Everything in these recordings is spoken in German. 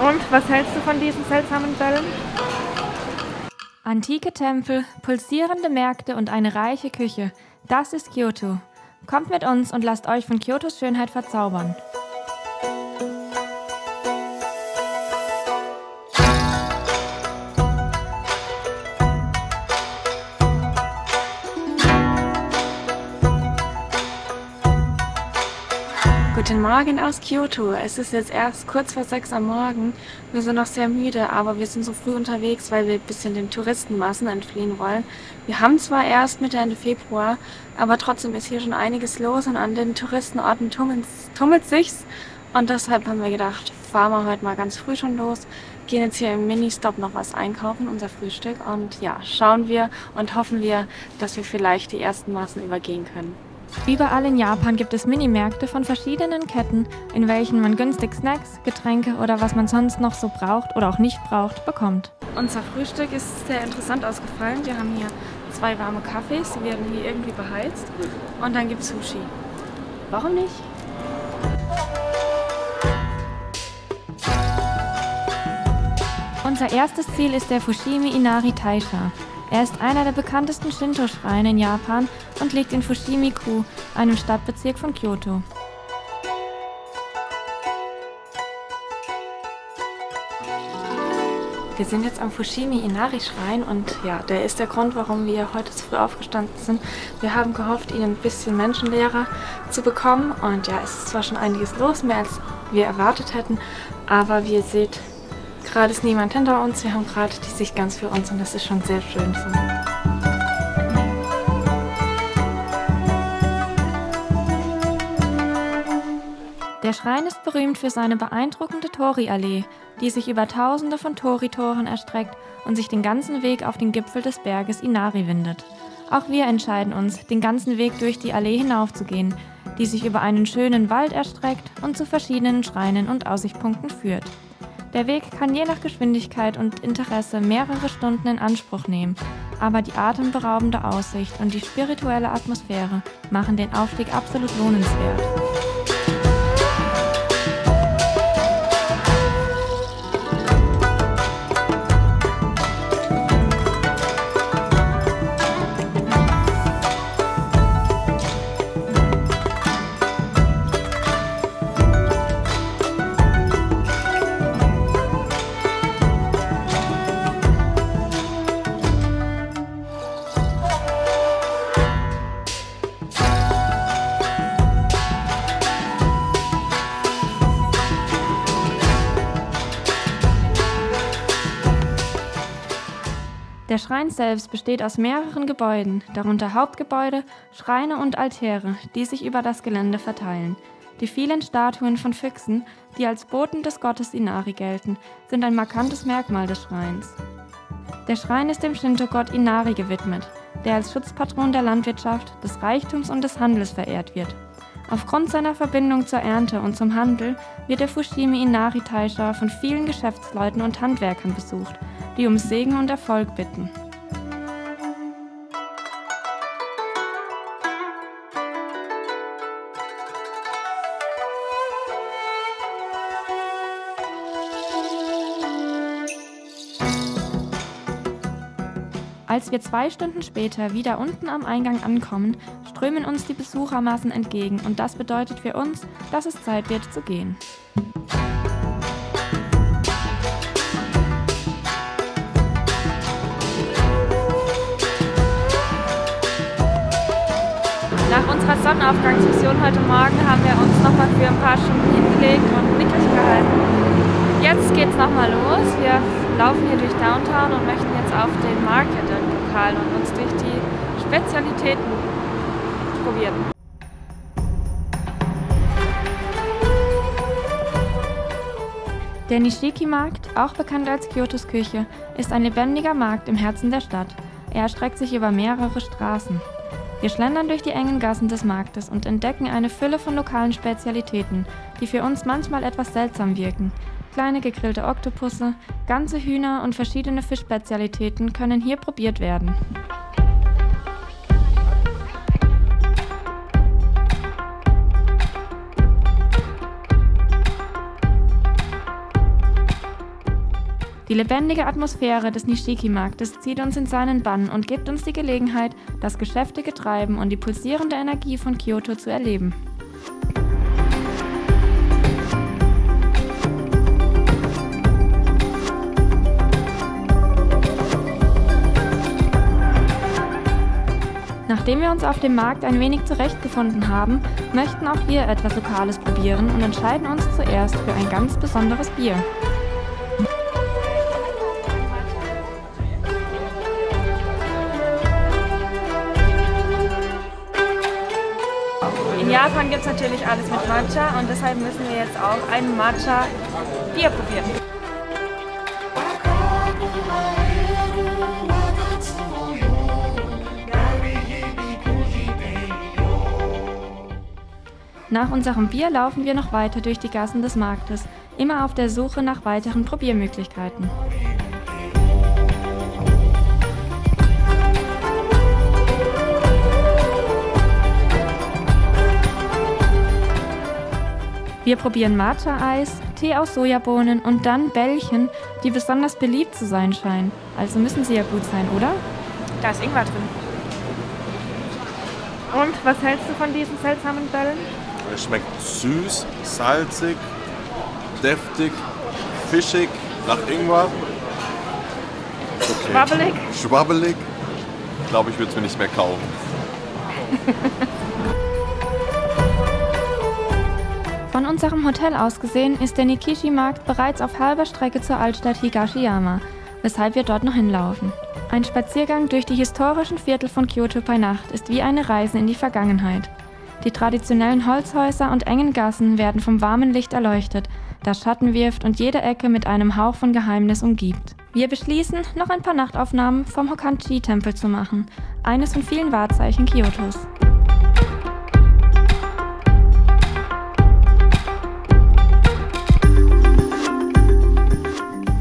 Und was hältst du von diesen seltsamen Bällen? Antike Tempel, pulsierende Märkte und eine reiche Küche. Das ist Kyoto. Kommt mit uns und lasst euch von Kyotos Schönheit verzaubern. Guten Morgen aus Kyoto. Es ist jetzt erst kurz vor sechs am Morgen. Wir sind noch sehr müde, aber wir sind so früh unterwegs, weil wir ein bisschen den Touristenmassen entfliehen wollen. Wir haben zwar erst Mitte Ende Februar, aber trotzdem ist hier schon einiges los und an den Touristenorten tummelt sich's. Und deshalb haben wir gedacht, fahren wir heute mal ganz früh schon los, gehen jetzt hier im Mini-Stop noch was einkaufen, unser Frühstück. Und ja, schauen wir und hoffen wir, dass wir vielleicht die ersten Massen übergehen können. Überall in Japan gibt es Minimärkte von verschiedenen Ketten, in welchen man günstig Snacks, Getränke oder was man sonst noch so braucht oder auch nicht braucht, bekommt. Unser Frühstück ist sehr interessant ausgefallen. Wir haben hier zwei warme Kaffees, die werden hier irgendwie beheizt. Und dann gibt es Sushi. Warum nicht? Unser erstes Ziel ist der Fushimi Inari Taisha. Er ist einer der bekanntesten Shinto-Schreine in Japan und liegt in Fushimi-ku, einem Stadtbezirk von Kyoto. Wir sind jetzt am Fushimi Inari Schrein und ja, der ist der Grund, warum wir heute so früh aufgestanden sind. Wir haben gehofft, ihn ein bisschen menschenleerer zu bekommen und ja, es ist zwar schon einiges los, mehr als wir erwartet hätten, aber wie ihr seht, Gerade ist niemand hinter uns. Wir haben gerade die Sicht ganz für uns und das ist schon sehr schön so. Der Schrein ist berühmt für seine beeindruckende Tori-Allee, die sich über tausende von Tori-Toren erstreckt und sich den ganzen Weg auf den Gipfel des Berges Inari windet. Auch wir entscheiden uns, den ganzen Weg durch die Allee hinaufzugehen, die sich über einen schönen Wald erstreckt und zu verschiedenen Schreinen und Aussichtspunkten führt. Der Weg kann je nach Geschwindigkeit und Interesse mehrere Stunden in Anspruch nehmen, aber die atemberaubende Aussicht und die spirituelle Atmosphäre machen den Aufstieg absolut lohnenswert. Schrein selbst besteht aus mehreren Gebäuden, darunter Hauptgebäude, Schreine und Altäre, die sich über das Gelände verteilen. Die vielen Statuen von Füchsen, die als Boten des Gottes Inari gelten, sind ein markantes Merkmal des Schreins. Der Schrein ist dem Shinto-Gott Inari gewidmet, der als Schutzpatron der Landwirtschaft, des Reichtums und des Handels verehrt wird. Aufgrund seiner Verbindung zur Ernte und zum Handel wird der Fushimi Inari Taisha von vielen Geschäftsleuten und Handwerkern besucht die um Segen und Erfolg bitten. Als wir zwei Stunden später wieder unten am Eingang ankommen, strömen uns die Besuchermassen entgegen und das bedeutet für uns, dass es Zeit wird zu gehen. Sonnenaufgangsmission heute Morgen haben wir uns nochmal für ein paar Stunden hingelegt und Nickerchen gehalten. Jetzt geht's nochmal los. Wir laufen hier durch Downtown und möchten jetzt auf den Market im Lokal und uns durch die Spezialitäten probieren. Der Nishiki-Markt, auch bekannt als Kyotos Küche, ist ein lebendiger Markt im Herzen der Stadt. Er erstreckt sich über mehrere Straßen. Wir schlendern durch die engen Gassen des Marktes und entdecken eine Fülle von lokalen Spezialitäten, die für uns manchmal etwas seltsam wirken. Kleine gegrillte Oktopusse, ganze Hühner und verschiedene Fischspezialitäten können hier probiert werden. Die lebendige Atmosphäre des Nishiki-Marktes zieht uns in seinen Bann und gibt uns die Gelegenheit, das geschäftige Treiben und die pulsierende Energie von Kyoto zu erleben. Nachdem wir uns auf dem Markt ein wenig zurechtgefunden haben, möchten auch wir etwas Lokales probieren und entscheiden uns zuerst für ein ganz besonderes Bier. Japan gibt es natürlich alles mit Matcha und deshalb müssen wir jetzt auch ein Matcha-Bier probieren. Nach unserem Bier laufen wir noch weiter durch die Gassen des Marktes, immer auf der Suche nach weiteren Probiermöglichkeiten. Wir probieren Matcha-Eis, Tee aus Sojabohnen und dann Bällchen, die besonders beliebt zu sein scheinen. Also müssen sie ja gut sein, oder? Da ist Ingwer drin. Und was hältst du von diesen seltsamen Bällen? Es schmeckt süß, salzig, deftig, fischig, nach Ingwer. Okay. Schwabbelig? Schwabbelig. Ich glaube, ich würde es mir nicht mehr kaufen. Von unserem Hotel aus gesehen ist der Nikishi-Markt bereits auf halber Strecke zur Altstadt Higashiyama, weshalb wir dort noch hinlaufen. Ein Spaziergang durch die historischen Viertel von Kyoto bei Nacht ist wie eine Reise in die Vergangenheit. Die traditionellen Holzhäuser und engen Gassen werden vom warmen Licht erleuchtet, das Schatten wirft und jede Ecke mit einem Hauch von Geheimnis umgibt. Wir beschließen, noch ein paar Nachtaufnahmen vom Hokanchi-Tempel zu machen, eines von vielen Wahrzeichen Kyotos.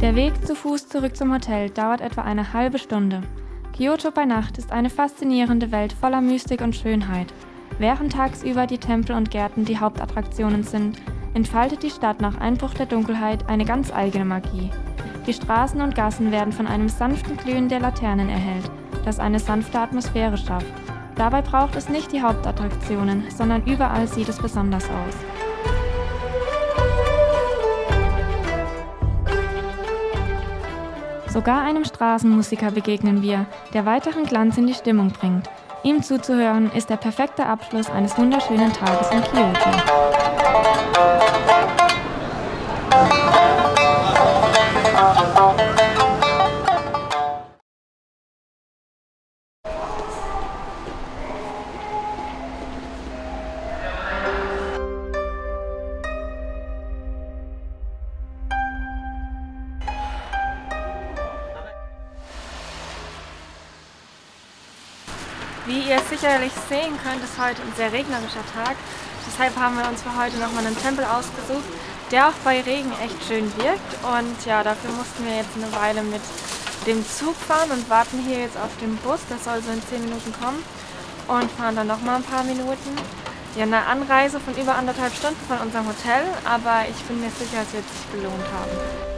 Der Weg zu Fuß zurück zum Hotel dauert etwa eine halbe Stunde. Kyoto bei Nacht ist eine faszinierende Welt voller Mystik und Schönheit. Während tagsüber die Tempel und Gärten die Hauptattraktionen sind, entfaltet die Stadt nach Einbruch der Dunkelheit eine ganz eigene Magie. Die Straßen und Gassen werden von einem sanften Glühen der Laternen erhellt, das eine sanfte Atmosphäre schafft. Dabei braucht es nicht die Hauptattraktionen, sondern überall sieht es besonders aus. Sogar einem Straßenmusiker begegnen wir, der weiteren Glanz in die Stimmung bringt. Ihm zuzuhören ist der perfekte Abschluss eines wunderschönen Tages in Kyoto. Sehen könnt, ist heute ein sehr regnerischer Tag. Deshalb haben wir uns für heute nochmal einen Tempel ausgesucht, der auch bei Regen echt schön wirkt. Und ja, dafür mussten wir jetzt eine Weile mit dem Zug fahren und warten hier jetzt auf den Bus. Der soll so in 10 Minuten kommen. Und fahren dann nochmal ein paar Minuten. Ja, eine Anreise von über anderthalb Stunden von unserem Hotel, aber ich bin mir sicher, es wird sich gelohnt haben.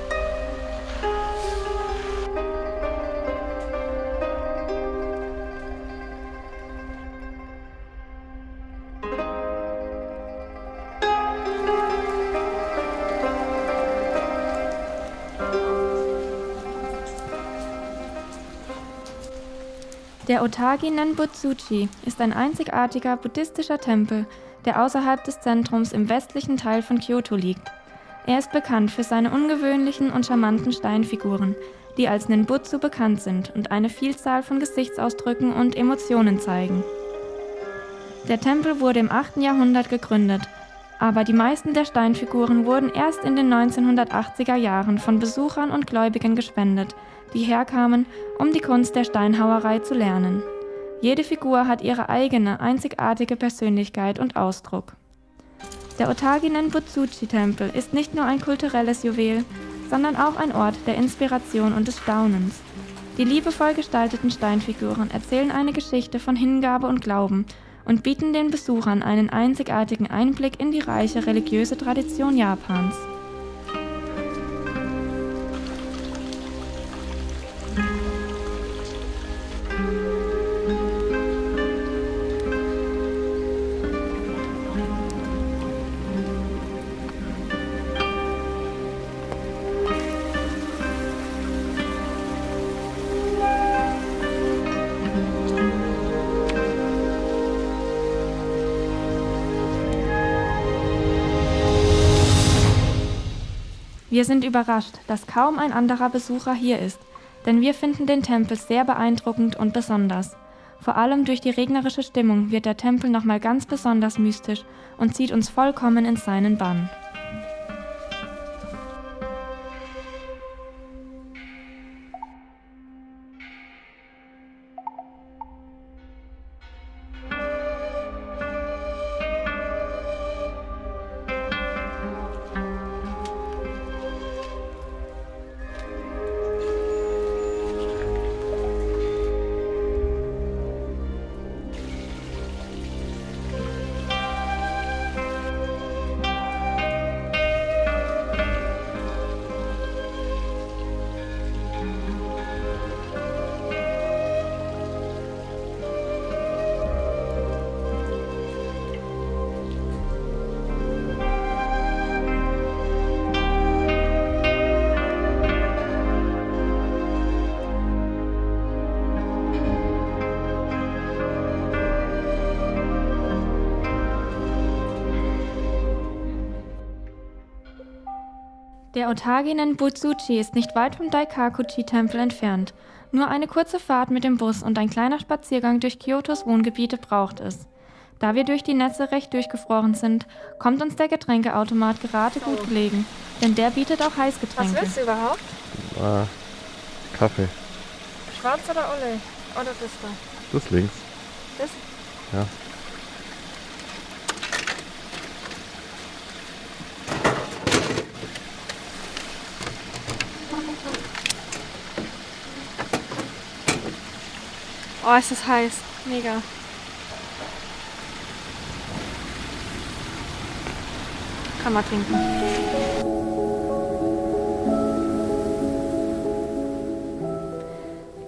Der Otagi Nenbutsuchi ist ein einzigartiger buddhistischer Tempel, der außerhalb des Zentrums im westlichen Teil von Kyoto liegt. Er ist bekannt für seine ungewöhnlichen und charmanten Steinfiguren, die als Nenbutsu bekannt sind und eine Vielzahl von Gesichtsausdrücken und Emotionen zeigen. Der Tempel wurde im 8. Jahrhundert gegründet, aber die meisten der Steinfiguren wurden erst in den 1980er Jahren von Besuchern und Gläubigen gespendet, die herkamen, um die Kunst der Steinhauerei zu lernen. Jede Figur hat ihre eigene, einzigartige Persönlichkeit und Ausdruck. Der Otagi Nenbutsuchi-Tempel ist nicht nur ein kulturelles Juwel, sondern auch ein Ort der Inspiration und des Staunens. Die liebevoll gestalteten Steinfiguren erzählen eine Geschichte von Hingabe und Glauben und bieten den Besuchern einen einzigartigen Einblick in die reiche religiöse Tradition Japans. Wir sind überrascht, dass kaum ein anderer Besucher hier ist, denn wir finden den Tempel sehr beeindruckend und besonders. Vor allem durch die regnerische Stimmung wird der Tempel nochmal ganz besonders mystisch und zieht uns vollkommen in seinen Bann. Der Otaginen Butsuchi ist nicht weit vom Daikakuchi-Tempel entfernt. Nur eine kurze Fahrt mit dem Bus und ein kleiner Spaziergang durch Kyotos Wohngebiete braucht es. Da wir durch die Netze recht durchgefroren sind, kommt uns der Getränkeautomat gerade gut gelegen, denn der bietet auch Heißgetränke. Was willst du überhaupt? Ah, Kaffee. Schwarz oder Olle? Oder das da? Das links. Das? Ja. Oh, ist das heiß. Mega. Kann man trinken.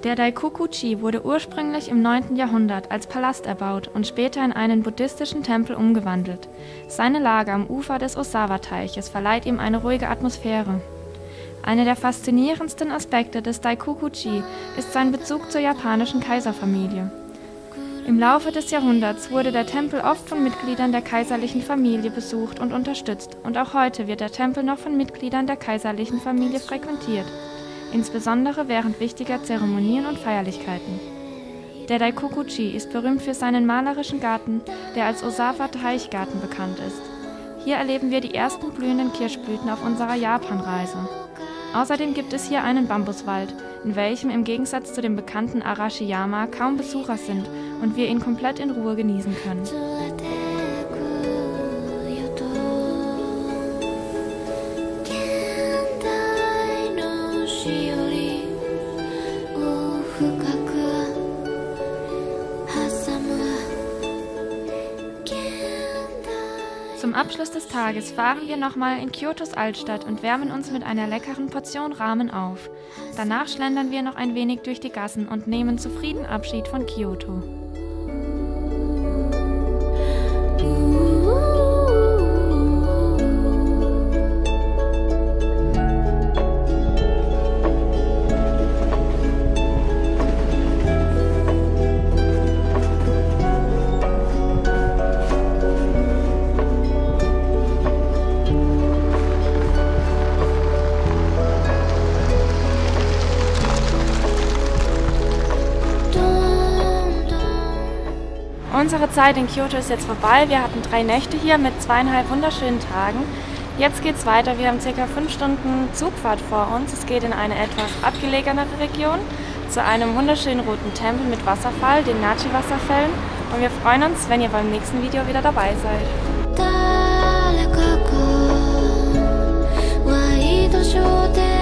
Der Daikoku-ji wurde ursprünglich im 9. Jahrhundert als Palast erbaut und später in einen buddhistischen Tempel umgewandelt. Seine Lage am Ufer des Osawa-Teiches verleiht ihm eine ruhige Atmosphäre. Einer der faszinierendsten Aspekte des Daikoku-ji ist sein Bezug zur japanischen Kaiserfamilie. Im Laufe des Jahrhunderts wurde der Tempel oft von Mitgliedern der kaiserlichen Familie besucht und unterstützt und auch heute wird der Tempel noch von Mitgliedern der kaiserlichen Familie frequentiert, insbesondere während wichtiger Zeremonien und Feierlichkeiten. Der Daikoku-ji ist berühmt für seinen malerischen Garten, der als Osawa-Teichgarten bekannt ist. Hier erleben wir die ersten blühenden Kirschblüten auf unserer Japanreise. Außerdem gibt es hier einen Bambuswald, in welchem im Gegensatz zu dem bekannten Arashiyama kaum Besucher sind und wir ihn komplett in Ruhe genießen können. Abschluss des Tages fahren wir nochmal in Kyotos Altstadt und wärmen uns mit einer leckeren Portion Ramen auf. Danach schlendern wir noch ein wenig durch die Gassen und nehmen zufrieden Abschied von Kyoto. Unsere Zeit in Kyoto ist jetzt vorbei. Wir hatten drei Nächte hier mit zweieinhalb wunderschönen Tagen. Jetzt geht's weiter. Wir haben circa fünf Stunden Zugfahrt vor uns. Es geht in eine etwas abgelegenere Region zu einem wunderschönen roten Tempel mit Wasserfall, den Nachi-Wasserfällen. Und wir freuen uns, wenn ihr beim nächsten Video wieder dabei seid. Show